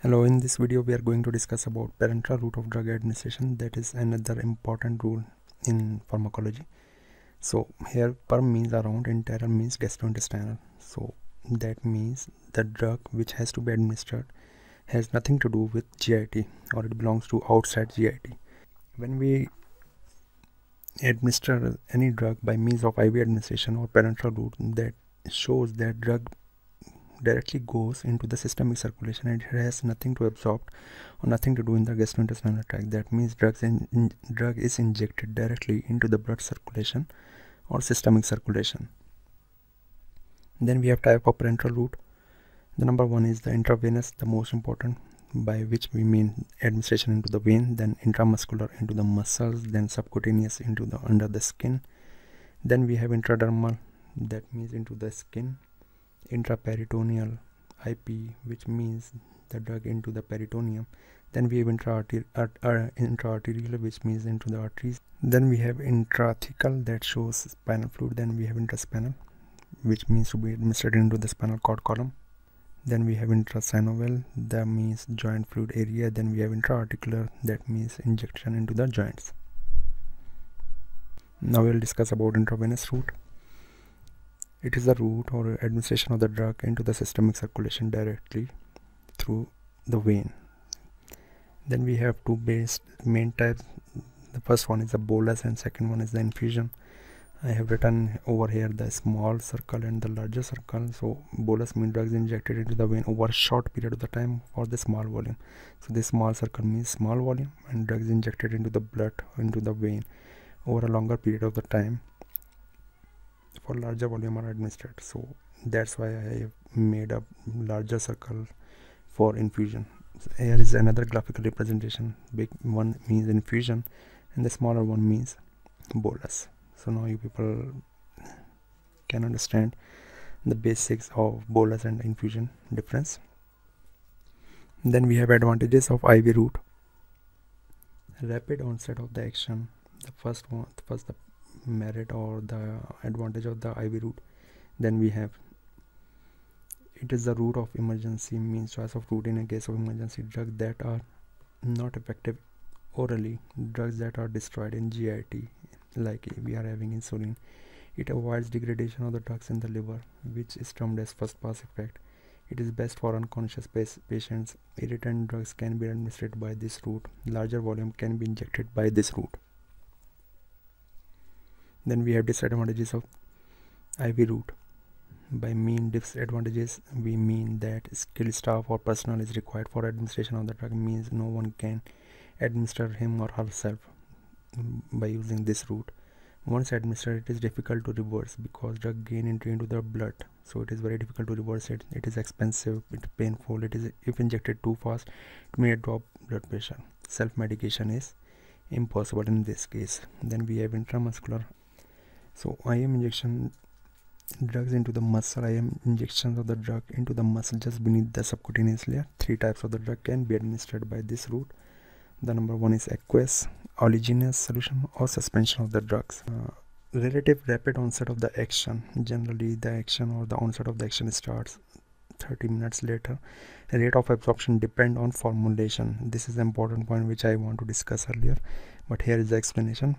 Hello, in this video we are going to discuss about parenteral route of drug administration that is another important rule in pharmacology. So here per means around enteral means gastrointestinal. So that means the drug which has to be administered has nothing to do with GIT or it belongs to outside GIT. When we administer any drug by means of IV administration or parenteral route that shows that drug directly goes into the systemic circulation and it has nothing to absorb or nothing to do in the gastrointestinal tract. That means drugs in, in, drug is injected directly into the blood circulation or systemic circulation. Then we have type of parenteral route. The number one is the intravenous the most important by which we mean administration into the vein then intramuscular into the muscles then subcutaneous into the under the skin. Then we have intradermal that means into the skin intraperitoneal IP which means the drug into the peritoneum. Then we have uh, intraarterial which means into the arteries. Then we have intrathecal that shows spinal fluid. Then we have intraspinal which means to be administered into the spinal cord column. Then we have intrasynovial that means joint fluid area. Then we have intraarticular that means injection into the joints. Now we'll discuss about intravenous route it is the route or administration of the drug into the systemic circulation directly through the vein. Then we have two base main types. The first one is the bolus and second one is the infusion. I have written over here the small circle and the larger circle. So bolus means drugs injected into the vein over a short period of the time for the small volume. So this small circle means small volume and drugs injected into the blood into the vein over a longer period of the time for larger volume are administered. So that's why I have made a larger circle for infusion. So here is another graphical representation. Big one means infusion and the smaller one means bolus. So now you people can understand the basics of bolus and infusion difference. Then we have advantages of IV route. Rapid onset of the action. The first one first the merit or the advantage of the IV route then we have it is the route of emergency means choice of route in a case of emergency drugs that are not effective orally drugs that are destroyed in GIT like we are having insulin. It avoids degradation of the drugs in the liver which is termed as first pass effect. It is best for unconscious patients. Irritant drugs can be administered by this route. Larger volume can be injected by this route then we have disadvantages of IV route. By mean disadvantages we mean that skilled staff or personnel is required for administration of the drug means no one can administer him or herself mm, by using this route. Once administered it is difficult to reverse because drug gain entry into the blood so it is very difficult to reverse it. It is expensive it's painful it is if injected too fast it may drop blood pressure. Self medication is impossible in this case. Then we have intramuscular so IM injection drugs into the muscle. IM injections of the drug into the muscle just beneath the subcutaneous layer. Three types of the drug can be administered by this route. The number one is aqueous oleaginous solution or suspension of the drugs. Uh, relative rapid onset of the action. Generally the action or the onset of the action starts 30 minutes later. Rate of absorption depend on formulation. This is the important point which i want to discuss earlier but here is the explanation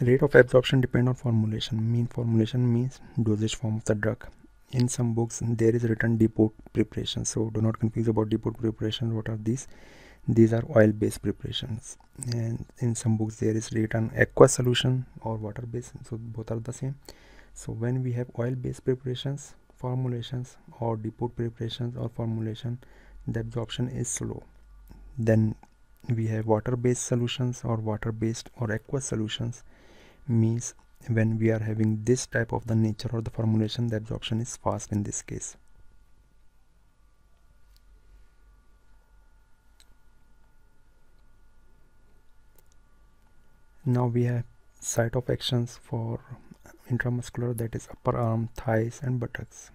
Rate of absorption depend on formulation. Mean formulation means dosage form of the drug. In some books there is written depot preparation. So do not confuse about depot preparation. What are these? These are oil based preparations. And in some books there is written aqueous solution or water based. So both are the same. So when we have oil based preparations, formulations or depot preparations or formulation, the absorption is slow. Then we have water based solutions or water based or aqueous solutions means when we are having this type of the nature or the formulation the absorption is fast in this case. Now we have site of actions for intramuscular that is upper arm thighs and buttocks.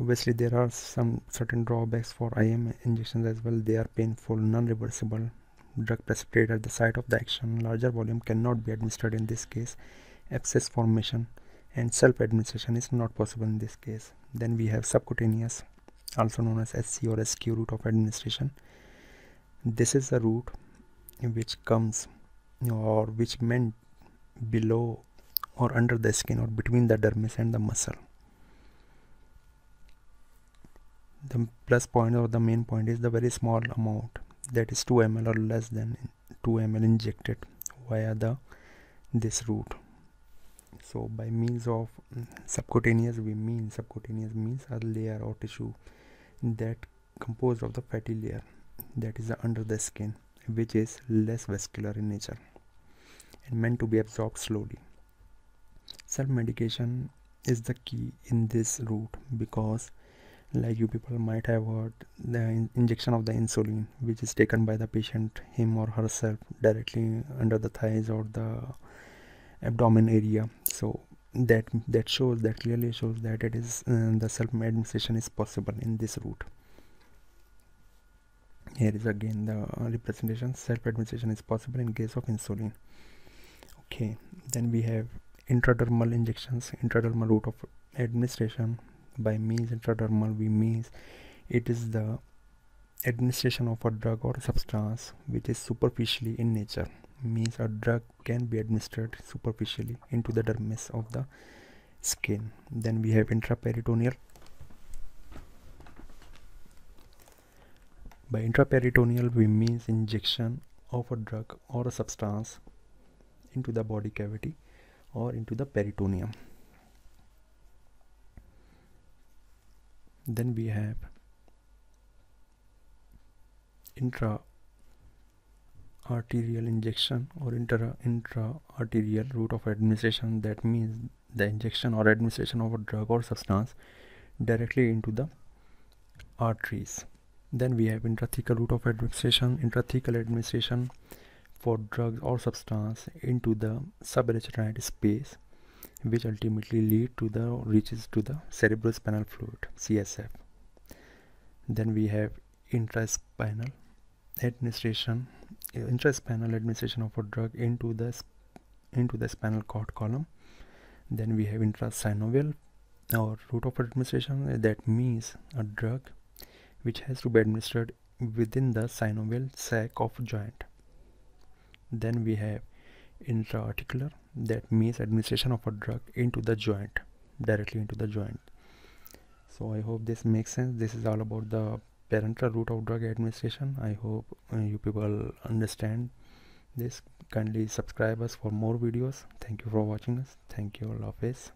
Obviously there are some certain drawbacks for IM injections as well. They are painful non-reversible drug precipitate at the site of the action larger volume cannot be administered in this case. Abscess formation and self administration is not possible in this case. Then we have subcutaneous also known as SC or SQ route of administration. This is the route which comes or which meant below or under the skin or between the dermis and the muscle. The plus point or the main point is the very small amount that is 2 ml or less than 2 ml injected via the this route. So by means of mm, subcutaneous we mean subcutaneous means a layer or tissue that composed of the fatty layer that is under the skin which is less vascular in nature and meant to be absorbed slowly. Self-medication is the key in this route because like you people might have heard the in injection of the insulin which is taken by the patient him or herself directly under the thighs or the abdomen area. So that that shows that clearly shows that it is uh, the self administration is possible in this route. Here is again the representation. Self administration is possible in case of insulin. Okay then we have intradermal injections intradermal route of administration by means intradermal we means it is the administration of a drug or substance which is superficially in nature. Means a drug can be administered superficially into the dermis of the skin. Then we have intraperitoneal. By intraperitoneal we means injection of a drug or a substance into the body cavity or into the peritoneum then we have intra arterial injection or intra intra arterial route of administration. That means the injection or administration of a drug or substance directly into the arteries. Then we have intrathecal route of administration intrathecal administration for drugs or substance into the subarachnoid space which ultimately lead to the reaches to the cerebrospinal fluid CSF then we have intraspinal administration intraspinal administration of a drug into the into the spinal cord column. Then we have intrasynovial or route of administration. That means a drug which has to be administered within the synovial sac of joint. Then we have intra-articular that means administration of a drug into the joint directly into the joint. So i hope this makes sense. This is all about the parenteral route of drug administration. I hope uh, you people understand this. Kindly subscribe us for more videos. Thank you for watching us. Thank you all of us